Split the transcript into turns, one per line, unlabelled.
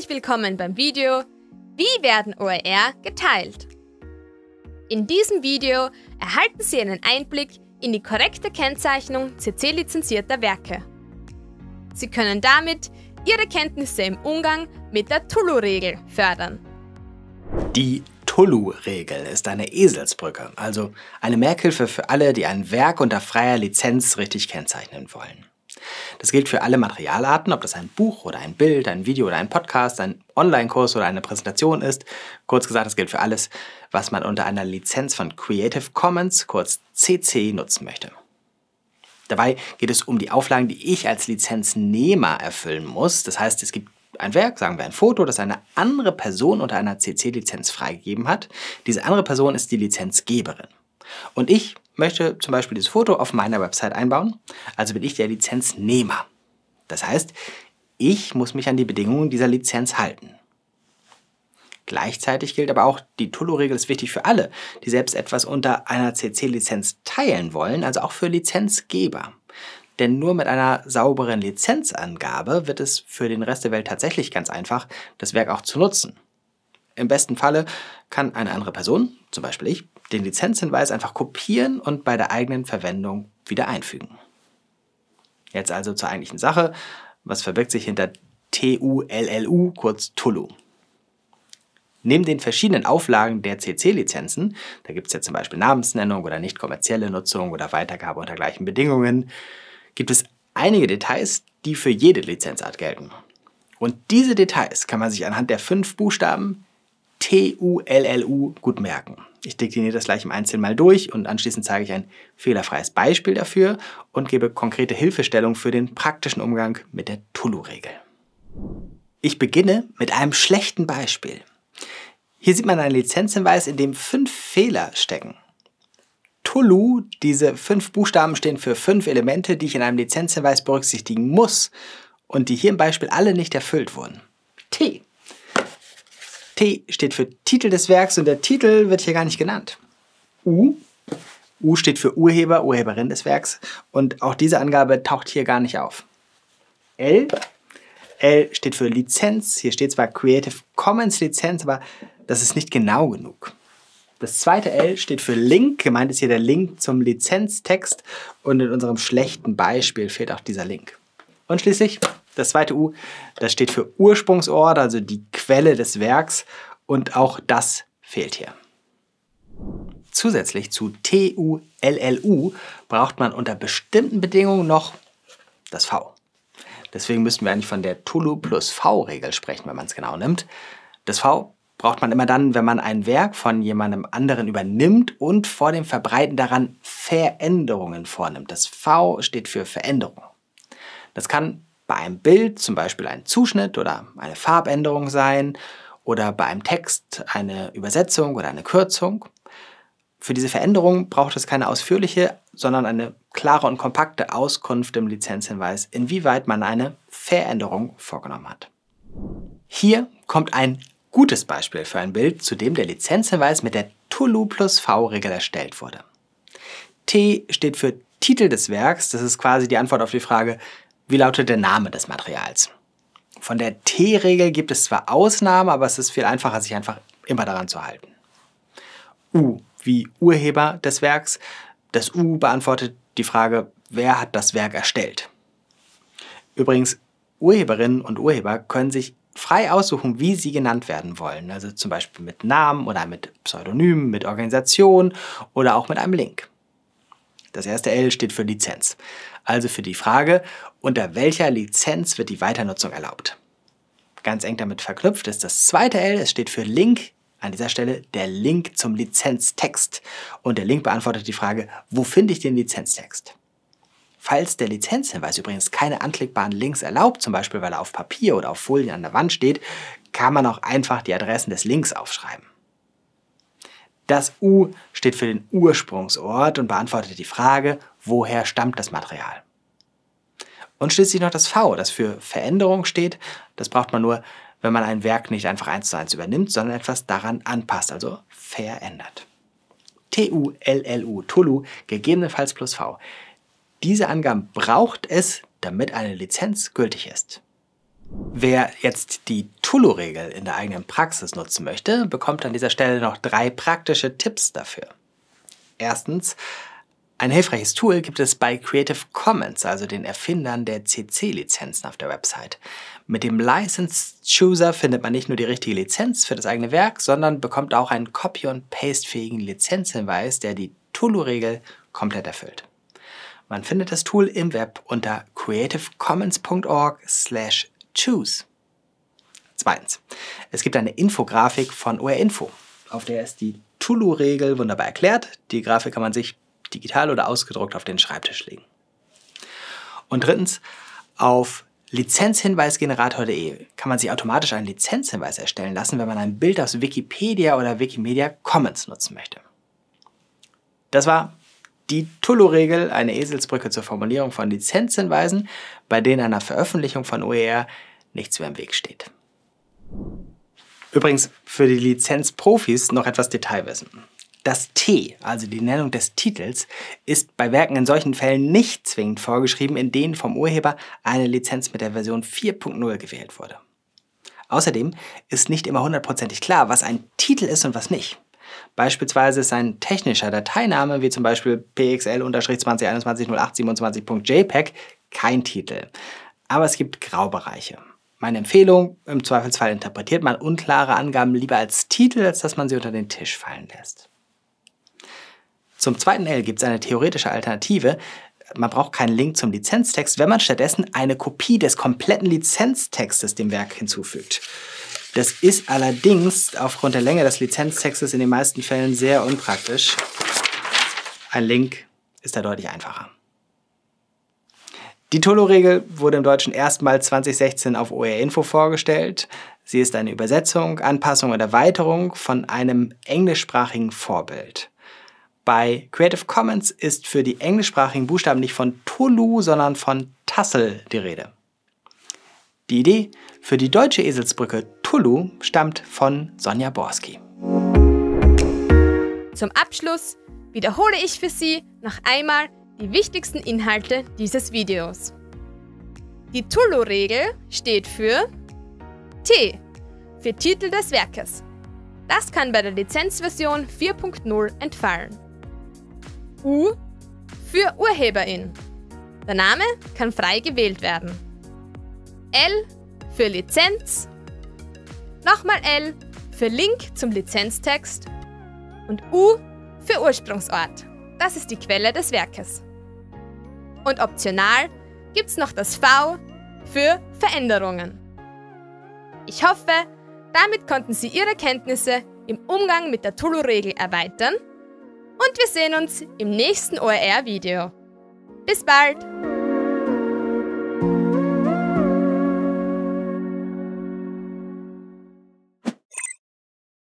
Herzlich willkommen beim Video Wie werden OER geteilt? In diesem Video erhalten Sie einen Einblick in die korrekte Kennzeichnung CC-lizenzierter Werke. Sie können damit Ihre Kenntnisse im Umgang mit der Tulu-Regel fördern.
Die Tulu-Regel ist eine Eselsbrücke, also eine Merkhilfe für alle, die ein Werk unter freier Lizenz richtig kennzeichnen wollen. Das gilt für alle Materialarten, ob das ein Buch oder ein Bild, ein Video oder ein Podcast, ein Online-Kurs oder eine Präsentation ist. Kurz gesagt, das gilt für alles, was man unter einer Lizenz von Creative Commons, kurz CC, nutzen möchte. Dabei geht es um die Auflagen, die ich als Lizenznehmer erfüllen muss. Das heißt, es gibt ein Werk, sagen wir ein Foto, das eine andere Person unter einer CC-Lizenz freigegeben hat. Diese andere Person ist die Lizenzgeberin. Und ich möchte zum Beispiel dieses Foto auf meiner Website einbauen, also bin ich der Lizenznehmer. Das heißt, ich muss mich an die Bedingungen dieser Lizenz halten. Gleichzeitig gilt aber auch, die Tulu-Regel ist wichtig für alle, die selbst etwas unter einer CC-Lizenz teilen wollen, also auch für Lizenzgeber. Denn nur mit einer sauberen Lizenzangabe wird es für den Rest der Welt tatsächlich ganz einfach, das Werk auch zu nutzen. Im besten Falle kann eine andere Person, zum Beispiel ich, den Lizenzhinweis einfach kopieren und bei der eigenen Verwendung wieder einfügen. Jetzt also zur eigentlichen Sache. Was verbirgt sich hinter TULLU, kurz TULU? Neben den verschiedenen Auflagen der CC-Lizenzen, da gibt es ja zum Beispiel Namensnennung oder nicht kommerzielle Nutzung oder Weitergabe unter gleichen Bedingungen, gibt es einige Details, die für jede Lizenzart gelten. Und diese Details kann man sich anhand der fünf Buchstaben TULLU gut merken. Ich dekliniere das gleich im Einzelnen mal durch und anschließend zeige ich ein fehlerfreies Beispiel dafür und gebe konkrete Hilfestellung für den praktischen Umgang mit der Tulu-Regel. Ich beginne mit einem schlechten Beispiel. Hier sieht man einen Lizenzhinweis, in dem fünf Fehler stecken. Tulu, diese fünf Buchstaben stehen für fünf Elemente, die ich in einem Lizenzhinweis berücksichtigen muss und die hier im Beispiel alle nicht erfüllt wurden. T T steht für Titel des Werks und der Titel wird hier gar nicht genannt. U. U steht für Urheber, Urheberin des Werks und auch diese Angabe taucht hier gar nicht auf. L. L steht für Lizenz. Hier steht zwar Creative Commons Lizenz, aber das ist nicht genau genug. Das zweite L steht für Link. Gemeint ist hier der Link zum Lizenztext und in unserem schlechten Beispiel fehlt auch dieser Link. Und schließlich das zweite U, das steht für Ursprungsort, also die Quelle des Werks und auch das fehlt hier. Zusätzlich zu TULLU braucht man unter bestimmten Bedingungen noch das V. Deswegen müssten wir eigentlich von der Tulu plus V-Regel sprechen, wenn man es genau nimmt. Das V braucht man immer dann, wenn man ein Werk von jemandem anderen übernimmt und vor dem Verbreiten daran Veränderungen vornimmt. Das V steht für Veränderung. Das kann bei einem Bild zum Beispiel ein Zuschnitt oder eine Farbänderung sein oder bei einem Text eine Übersetzung oder eine Kürzung. Für diese Veränderung braucht es keine ausführliche, sondern eine klare und kompakte Auskunft im Lizenzhinweis, inwieweit man eine Veränderung vorgenommen hat. Hier kommt ein gutes Beispiel für ein Bild, zu dem der Lizenzhinweis mit der Tulu plus V-Regel erstellt wurde. T steht für Titel des Werks, das ist quasi die Antwort auf die Frage, wie lautet der Name des Materials? Von der T-Regel gibt es zwar Ausnahmen, aber es ist viel einfacher, sich einfach immer daran zu halten. U wie Urheber des Werks. Das U beantwortet die Frage, wer hat das Werk erstellt? Übrigens, Urheberinnen und Urheber können sich frei aussuchen, wie sie genannt werden wollen. Also zum Beispiel mit Namen oder mit Pseudonym, mit Organisation oder auch mit einem Link. Das erste L steht für Lizenz. Also für die Frage, unter welcher Lizenz wird die Weiternutzung erlaubt. Ganz eng damit verknüpft ist das zweite L, es steht für Link. An dieser Stelle der Link zum Lizenztext. Und der Link beantwortet die Frage, wo finde ich den Lizenztext? Falls der Lizenzhinweis übrigens keine anklickbaren Links erlaubt, zum Beispiel weil er auf Papier oder auf Folien an der Wand steht, kann man auch einfach die Adressen des Links aufschreiben. Das U steht für den Ursprungsort und beantwortet die Frage, woher stammt das Material. Und schließlich noch das V, das für Veränderung steht. Das braucht man nur, wenn man ein Werk nicht einfach eins zu eins übernimmt, sondern etwas daran anpasst, also verändert. T-U-L-L-U, Tulu, gegebenenfalls plus V. Diese Angaben braucht es, damit eine Lizenz gültig ist. Wer jetzt die Tulu-Regel in der eigenen Praxis nutzen möchte, bekommt an dieser Stelle noch drei praktische Tipps dafür. Erstens, ein hilfreiches Tool gibt es bei Creative Commons, also den Erfindern der CC-Lizenzen auf der Website. Mit dem License Chooser findet man nicht nur die richtige Lizenz für das eigene Werk, sondern bekommt auch einen Copy- und Paste-fähigen Lizenzhinweis, der die Tulu-Regel komplett erfüllt. Man findet das Tool im Web unter creativecommons.org/choose. Zweitens, es gibt eine Infografik von OR Info, auf der ist die Tulu-Regel wunderbar erklärt. Die Grafik kann man sich digital oder ausgedruckt auf den Schreibtisch legen. Und drittens, auf lizenzhinweisgenerator.de kann man sich automatisch einen Lizenzhinweis erstellen lassen, wenn man ein Bild aus Wikipedia oder Wikimedia Commons nutzen möchte. Das war die Tulu-Regel, eine Eselsbrücke zur Formulierung von Lizenzhinweisen, bei denen einer Veröffentlichung von OER nichts mehr im Weg steht. Übrigens für die Lizenzprofis noch etwas Detailwissen. Das T, also die Nennung des Titels, ist bei Werken in solchen Fällen nicht zwingend vorgeschrieben, in denen vom Urheber eine Lizenz mit der Version 4.0 gewählt wurde. Außerdem ist nicht immer hundertprozentig klar, was ein Titel ist und was nicht. Beispielsweise ist ein technischer Dateiname, wie zum Beispiel pxl-2021-0827.jpg, kein Titel. Aber es gibt Graubereiche. Meine Empfehlung, im Zweifelsfall interpretiert man unklare Angaben lieber als Titel, als dass man sie unter den Tisch fallen lässt. Zum zweiten L gibt es eine theoretische Alternative. Man braucht keinen Link zum Lizenztext, wenn man stattdessen eine Kopie des kompletten Lizenztextes dem Werk hinzufügt. Das ist allerdings aufgrund der Länge des Lizenztextes in den meisten Fällen sehr unpraktisch. Ein Link ist da deutlich einfacher. Die Tolo-Regel wurde im Deutschen erstmals 2016 auf OR Info vorgestellt. Sie ist eine Übersetzung, Anpassung und Erweiterung von einem englischsprachigen Vorbild. Bei Creative Commons ist für die englischsprachigen Buchstaben nicht von Tolu, sondern von Tassel die Rede. Die Idee für die deutsche Eselsbrücke Tulu stammt von Sonja Borski.
Zum Abschluss wiederhole ich für Sie noch einmal die wichtigsten Inhalte dieses Videos. Die Tulu-Regel steht für T für Titel des Werkes. Das kann bei der Lizenzversion 4.0 entfallen. U für Urheberin. Der Name kann frei gewählt werden. L für Lizenz. Nochmal L für Link zum Lizenztext. Und U für Ursprungsort. Das ist die Quelle des Werkes. Und optional gibt es noch das V für Veränderungen. Ich hoffe, damit konnten Sie Ihre Kenntnisse im Umgang mit der Tulu-Regel erweitern und wir sehen uns im nächsten OER-Video. Bis bald!